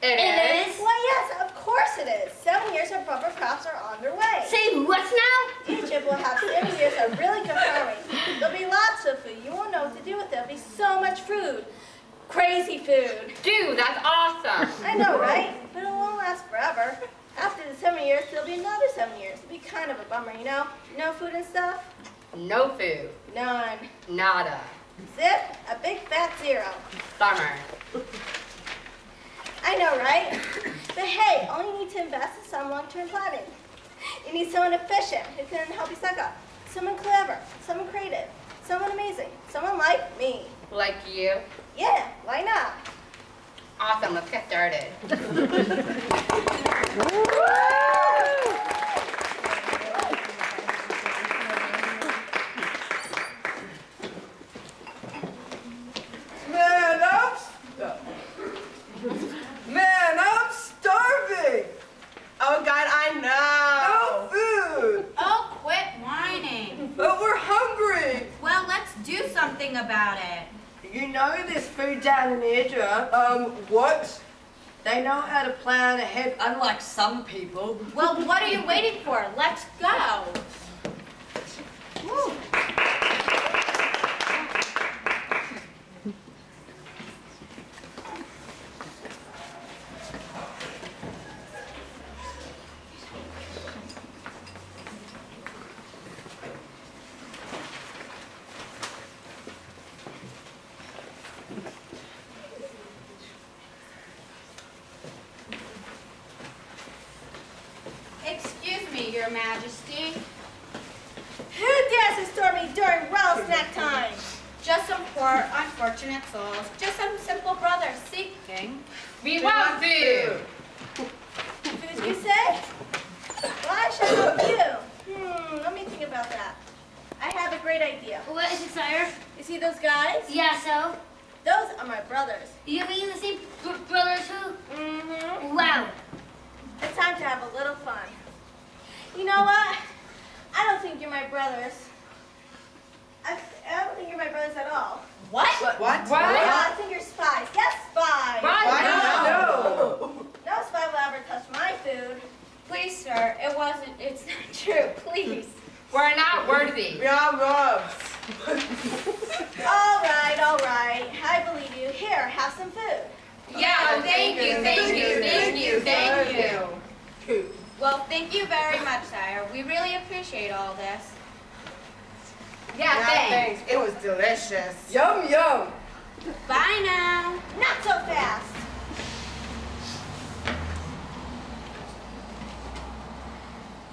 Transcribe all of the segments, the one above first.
It, It is. Why, yes, of course it is. Seven years of bumper crops are on their way. Say what now? Egypt will have seven years of really good farming. There'll be lots of food. You won't know what to do with it. There'll be so much food. Crazy food. Dude, that's awesome. I know, right? But it won't last forever. After the seven years, there'll be another seven years. It'll be kind of a bummer, you know? No food and stuff? No food. None. Nada. Zip, a big fat zero. Bummer. I know, right? But hey, all you need to invest is some long-term planning. You need someone efficient who can help you suck up. Someone clever, someone creative, someone amazing, someone like me. Like you. Yeah, why not? Awesome, let's get started. Man, I'm st- Man, I'm starving. Oh God, I No know. food. Oh, quit whining. But we're hungry. Well, let's do something about it. You know there's food down in Asia. Um, what? They know how to plan ahead, unlike some people. Well, what are you waiting for? Let's go. Woo. Excuse me, Your Majesty. Who dares to storm me during well snack time? Just some poor, unfortunate souls. Just some simple brothers seeking. We want food. Food, you say? Well, I shall help you. Hmm, let me think about that. I have a great idea. What is it, sire? You see those guys? Yeah, so? Those are my brothers. You mean the same br brothers who? Mm-hmm. Wow. It's time to have a little fun. You know what? I don't think you're my brothers. I, I don't think you're my brothers at all. What? What? What? Yeah, I think you're spies. Yes, spies. Why No. No spy will ever touch my food. Please, sir, it wasn't, it's not true. Please. We're not worthy. We are robs. All right, all right. I believe you. Here, have some food. Yeah, oh, thank you, thank you, thank you, thank you. Well, thank you very much, sire. We really appreciate all this. Yeah, thanks. It was delicious. Yum yum. Bye now. Not so fast.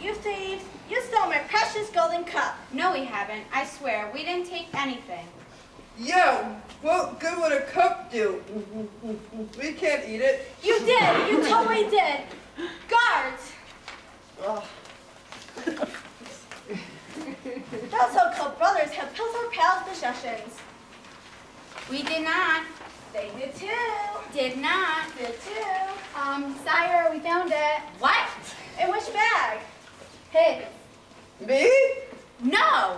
You thieves, you stole my precious golden cup. No, we haven't. I swear, we didn't take anything. Yeah, what good would a cup do? We can't eat it. You did. You totally did. Guards. Ugh. Those so-called brothers have pills our pals' possessions. We did not. They did too. Did not. Did too. Um, sire, we found it. What? In which bag? Hid. Me? No.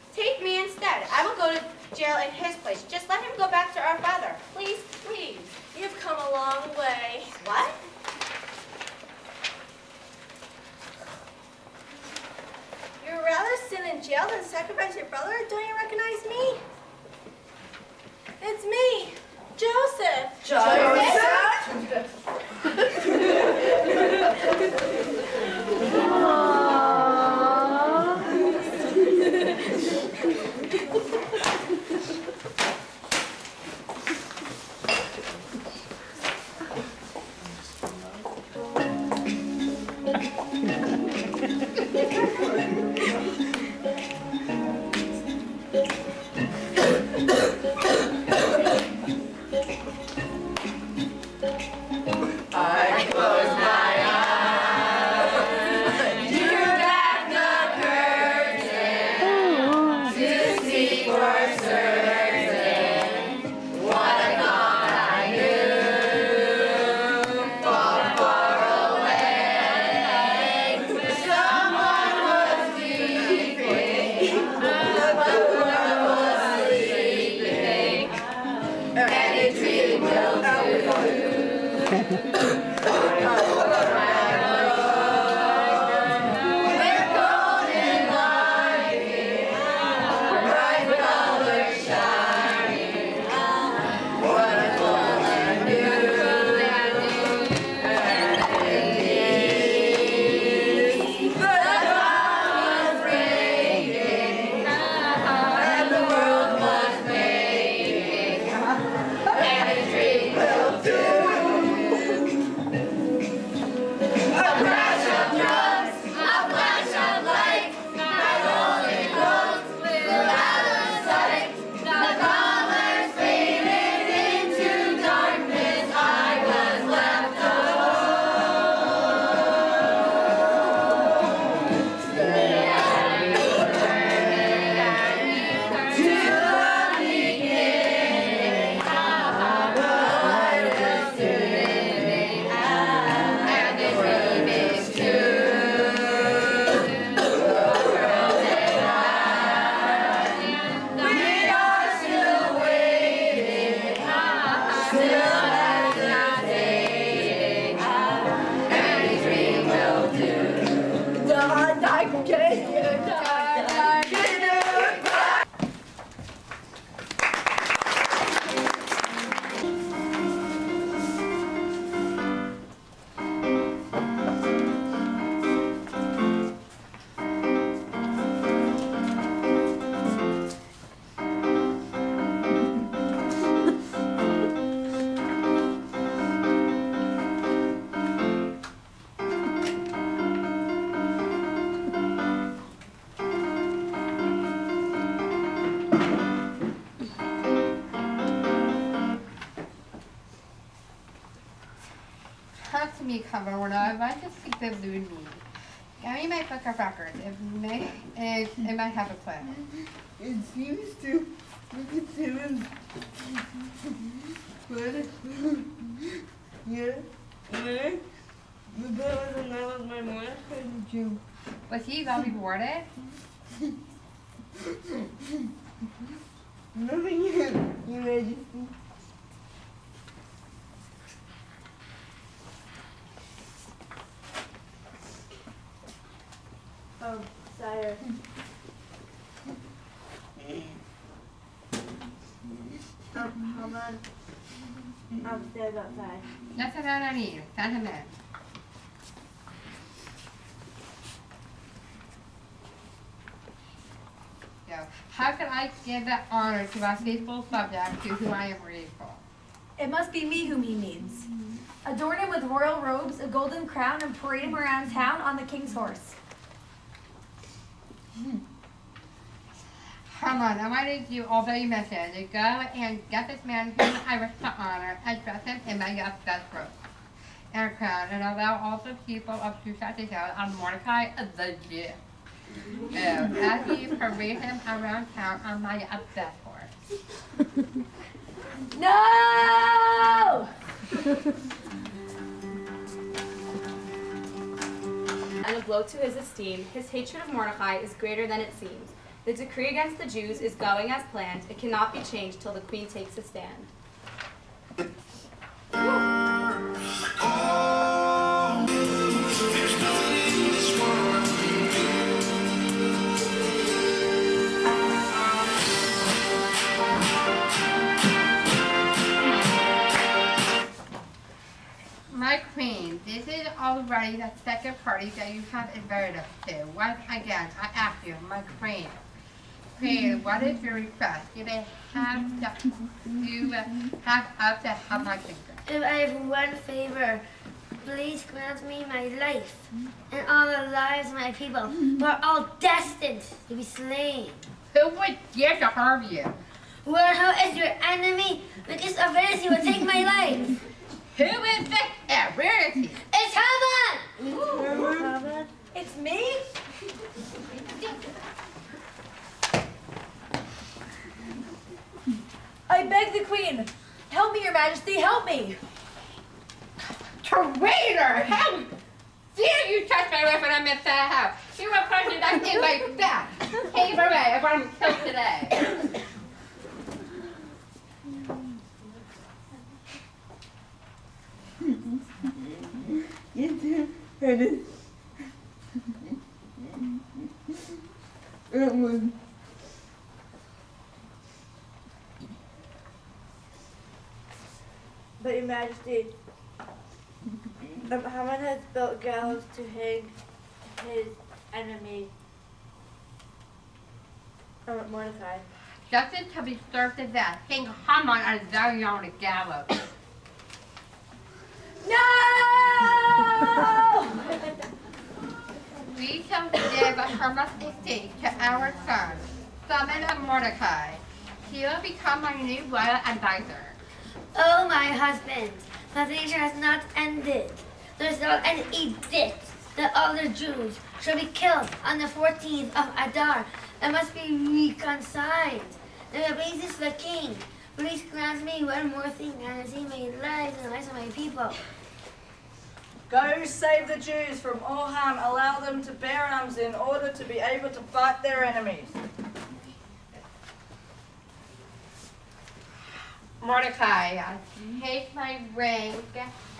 on go to jail in his place. Just let him go back to our father. Please, please. You've come a long way. What? You'd rather sit in jail than sacrifice your brother? Don't you recognize me? It's me, Joseph. Come Camarona. I want to speak the Loon me. Me my book of records. It may, it, it might have a plan. It seems to look at Simmons. But, yeah, yeah. But that was not what my mom do. Was he well rewarded? Nothing, Your Majesty. Oh, sire. Um, hold on. Upstairs outside. That's what I need. Send him in. So, how can I give that honor to my faithful subject to whom I am grateful? It must be me whom he means. Adorn him with royal robes, a golden crown, and parade him around town on the king's horse. Come on, I wanted you, although you mentioned, to go and get this man whom I wish to honor and dress him in my yes best robe and crown, and allow all the people of Shushan to go on Mordecai the Jew. Oh, as he parade him around town on my best horse. No! a blow to his esteem, his hatred of Mordecai is greater than it seems. The decree against the Jews is going as planned. It cannot be changed till the queen takes a stand. Already the second party that you have invited us to. Once again, I ask you, my queen. Queen, mm-hmm. what is your request? You they have to, you have up to have my kingdom? If I have one favor, please grant me my life and all the lives of my people mm-hmm. who are all destined to be slain. Who would dare to harm you? Well, who is your enemy? Because of this, he will take my life. Who is this? Yeah, uh, where is he? It's Haman! It's me? I beg the queen. Help me, your majesty, help me. Traitor! How dare you touch my wife when I'm inside the house? You were punching that in my back. Hey, away, I'm going to kill today. But your majesty, Haman has built gallows to hang his enemy, um, Mordecai. Justice to be served to death. King Haman and Zion on the gallows. No! We shall give Haman's estate to our son, Summon of Mordecai. He will become my new royal advisor. Oh, my husband, the nature has not ended. There's still an edict that all the Jews shall be killed on the 14th of Adar and must be reconciled. The basis the king. Please grant me one more thing and see my lives and the lives of my people. Go save the Jews from all harm. Allow them to bear arms in order to be able to fight their enemies. Mordecai, I take my ring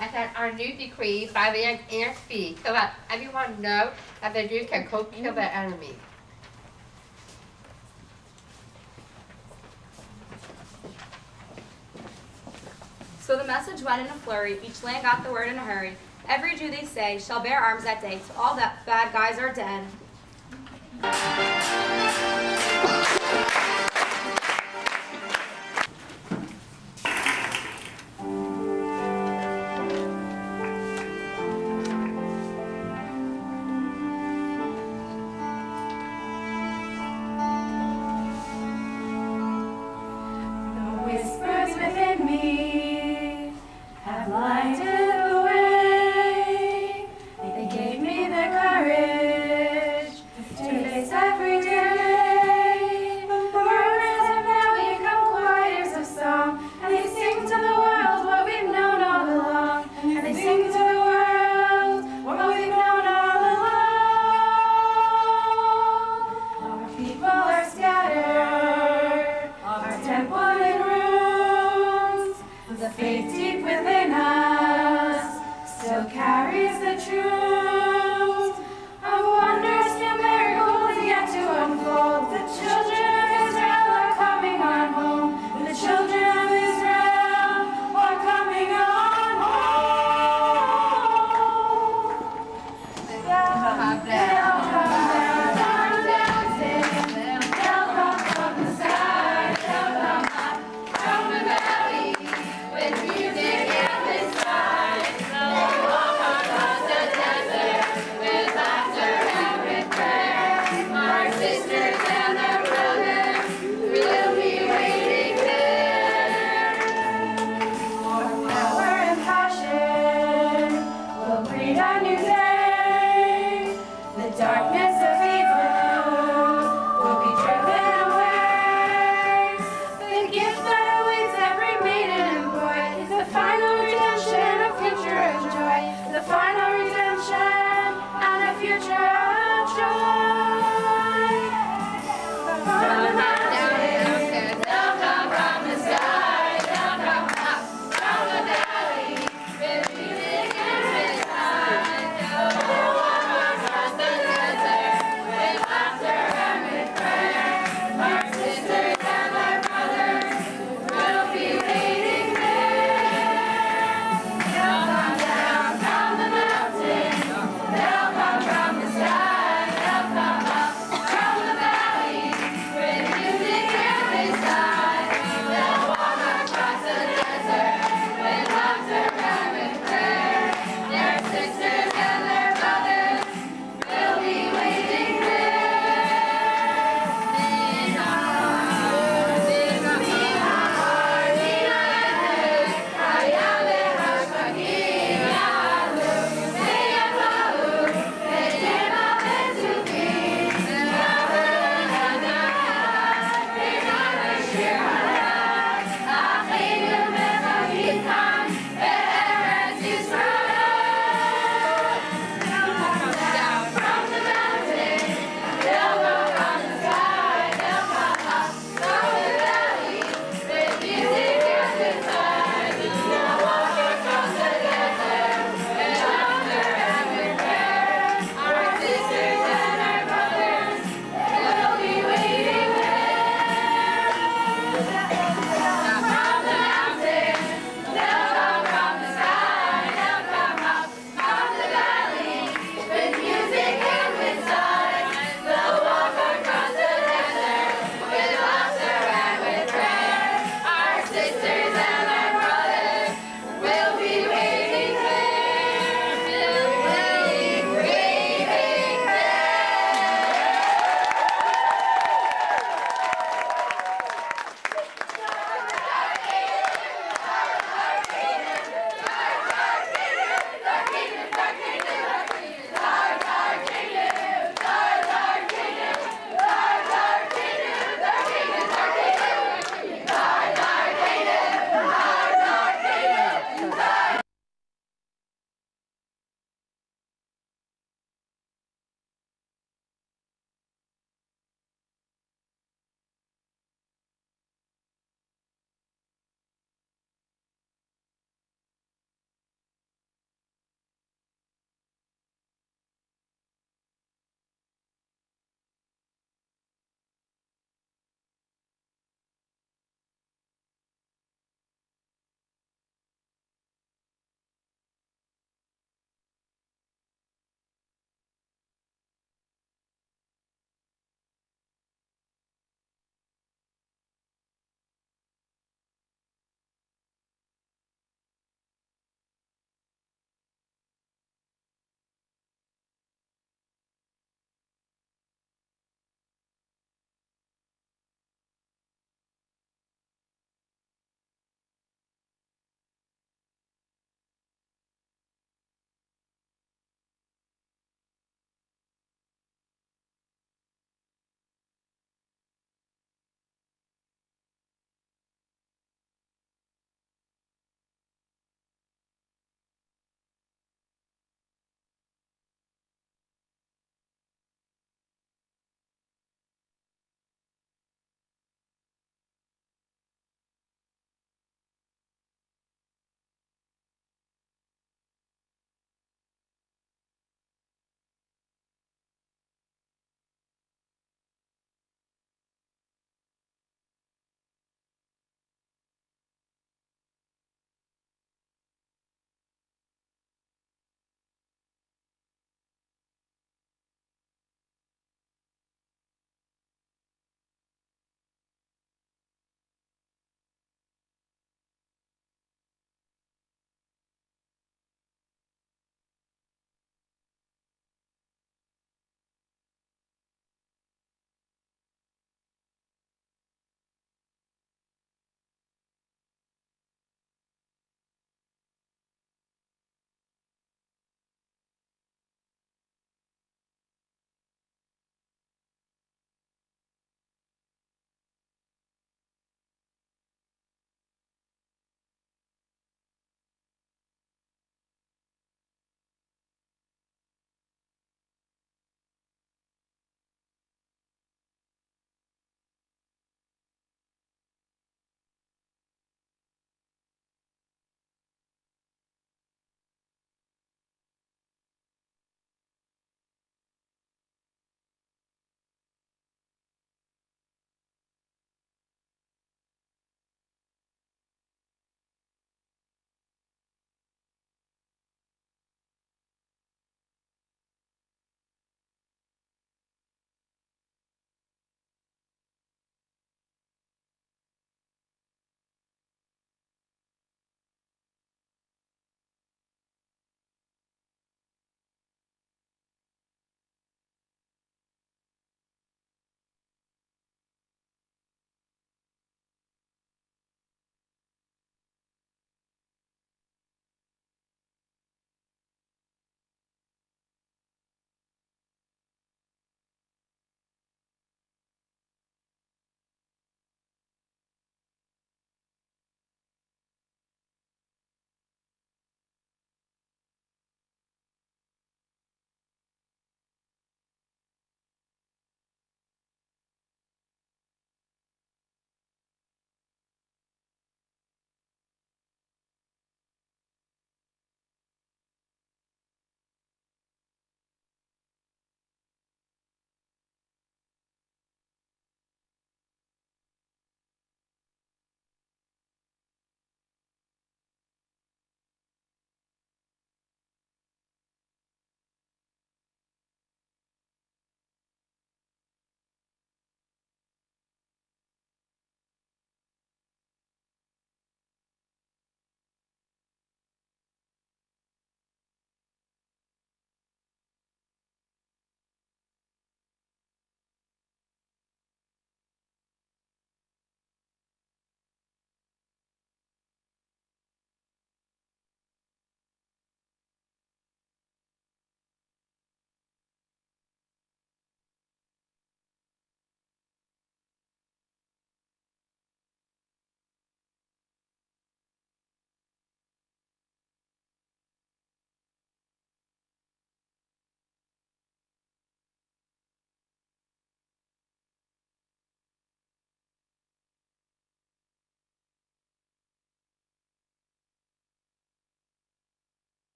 and that our new decree by the and speak so that everyone knows that the Jews can go kill their enemies. So the message went in a flurry. Each land got the word in a hurry. Every Jew, they say, shall bear arms that day. So all that bad guys are dead.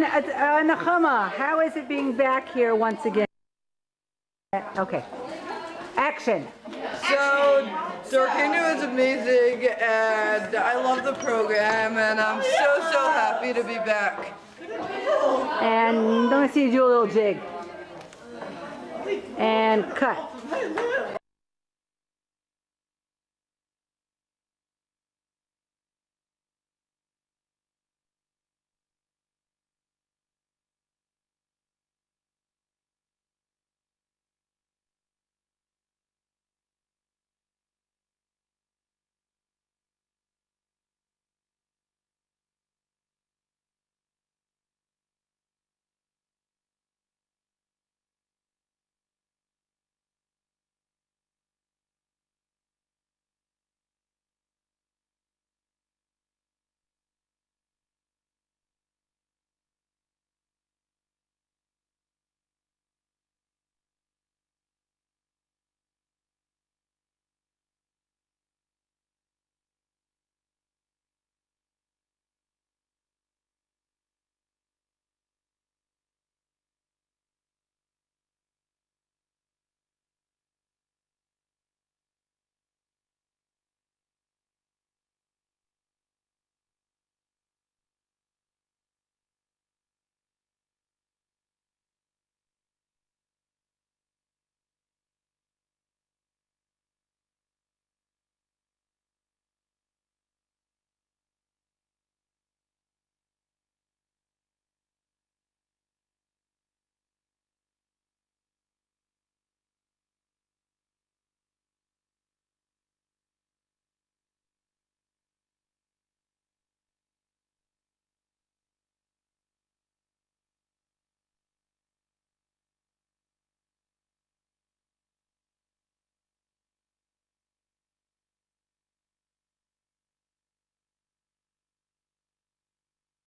And uh, Nechama, how is it being back here once again? Okay. Action. So, Darkaynu is amazing, and I love the program, and I'm so, so happy to be back. And let me see you do a little jig. And cut.